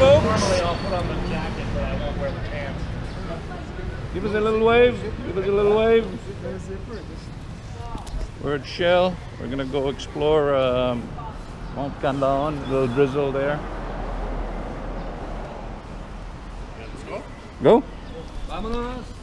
folks. Normally I'll put on the jacket, but I won't wear the pants. Give us a little wave. Give us a little wave. We're at Shell. We're gonna go explore um, Mount Canlaon. A little drizzle there. Let's go. Go. Vámonos.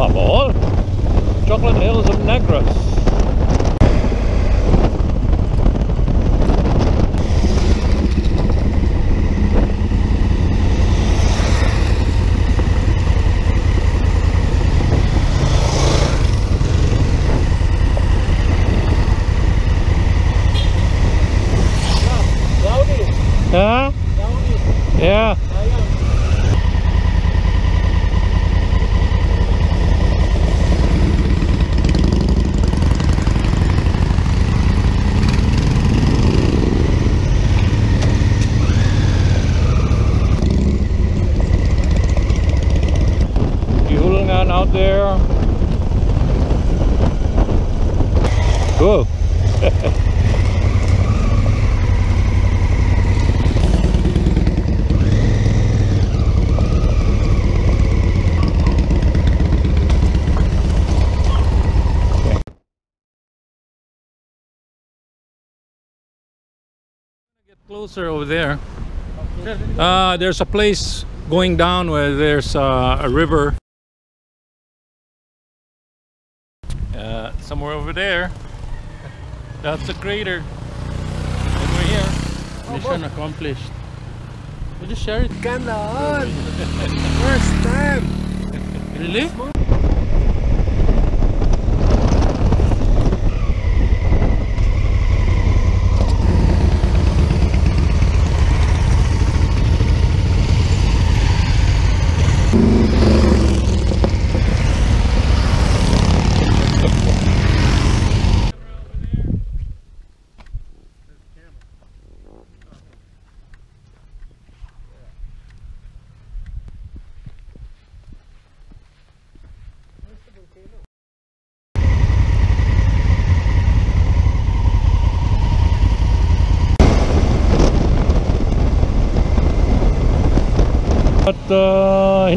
Uh, Chocolate hills of Negros. Huh? Yeah. Sayang. Julengan out there. Whoa. Get closer over there. Uh, there's a place going down where there's uh, a river. Uh, somewhere over there. That's a crater. And we're here. Oh, Mission accomplished. We'll just share it. Canlaon. First time. Really?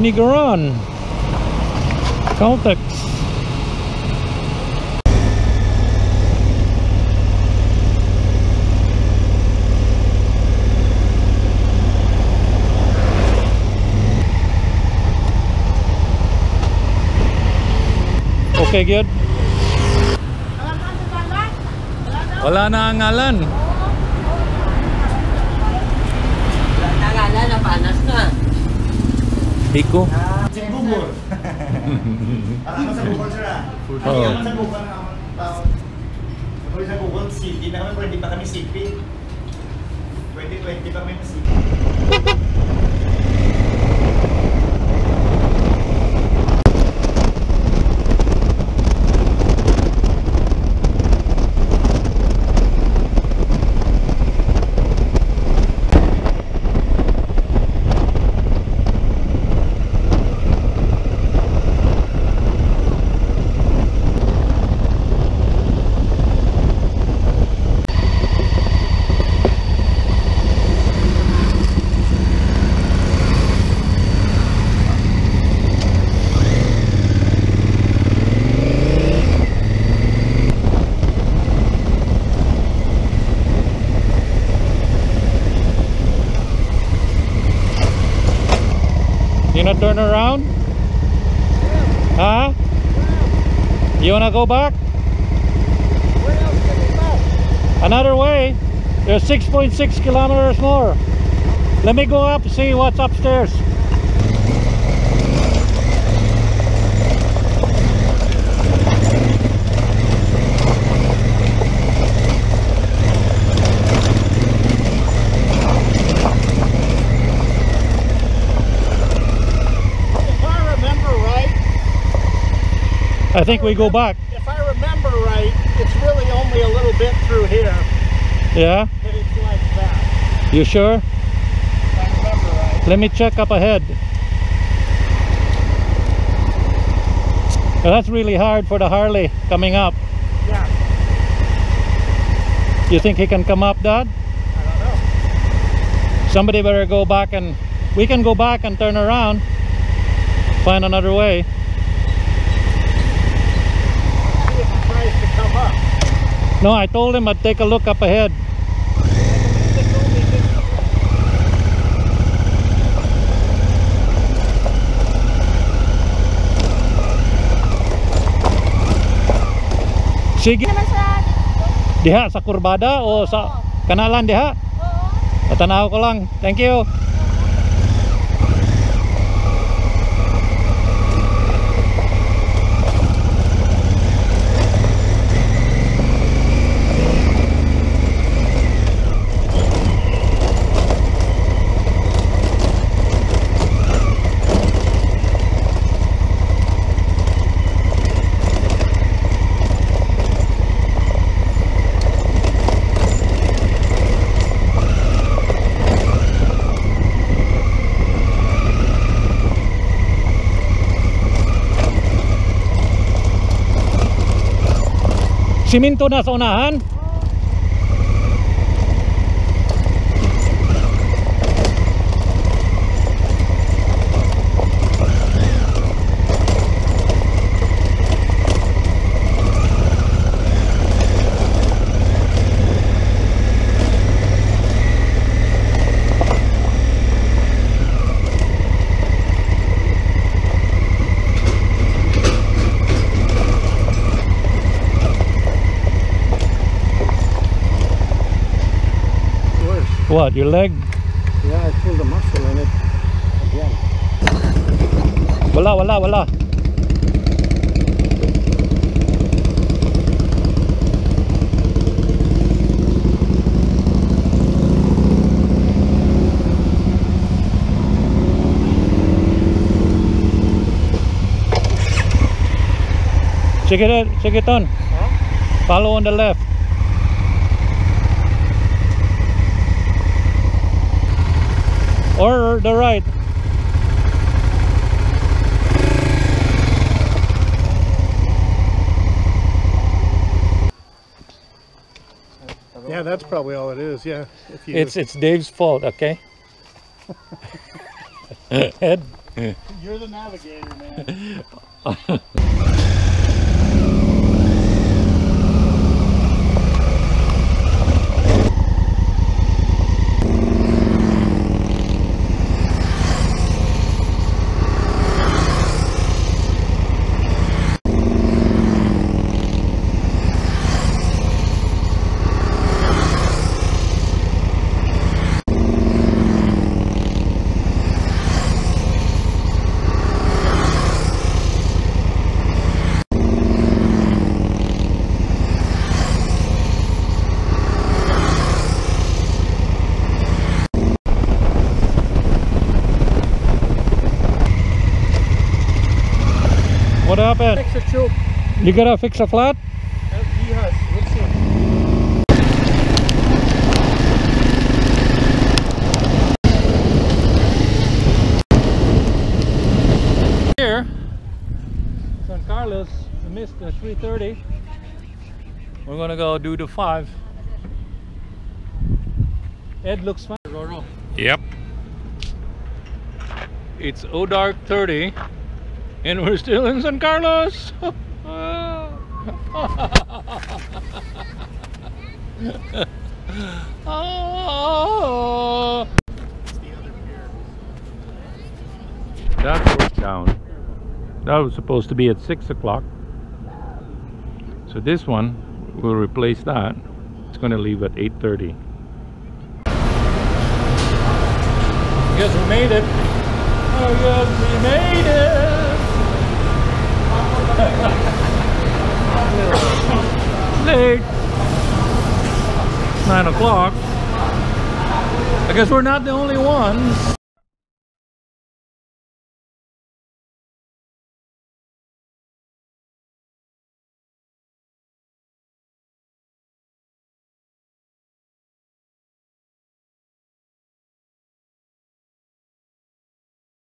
Hinigaran, Caltex. Okay, good. Wala na ang ngalan. Biko. Bubur. Ako sa bukol sir ah. Naman sa bukol ang tao. Ako sa bukol, city na kami, pero hindi pa kami city. 2020 pa kami na city. You wanna go back? Another way. There's 6.6 kilometers more. Let me go up and see what's upstairs. If I remember right, I think we go back. if I remember right, it's really only a little bit through here, Yeah? but it's like that. You sure? If I remember right. Let me check up ahead. Well, that's really hard for the Harley coming up. Yeah, You think he can come up, Dad? I don't know. Somebody better go back and we can go back and turn around. Find another way. No, I told him I'd take a look up ahead. Sige. Diha sa kurbada o sa kanalan diha? Oo. Tatanaw ko lang. Thank you. Siminto na sa unahan. What, your leg? Yeah, I pulled a muscle in it. Again. Wala, wala, wala. Sige, Dad. sige Ton. Follow on the left. Or the right. Yeah, that's probably all it is. Yeah, if you It's it's Dave's fault, okay? Ed. you're the navigator, man. happened? Fix a choke. You gotta fix a flat? He has. Let's see. Here, San Carlos, missed the 330. We're gonna go do the five. Ed looks fine. Yep. It's O Dark 30, and we're still in San Carlos. oh. That goes down. That was supposed to be at six o'clock. So this one will replace that. It's going to leave at 8:30. Guess we made it. Oh yes, we made it. Late. Nine o'clock. I guess we're not the only ones.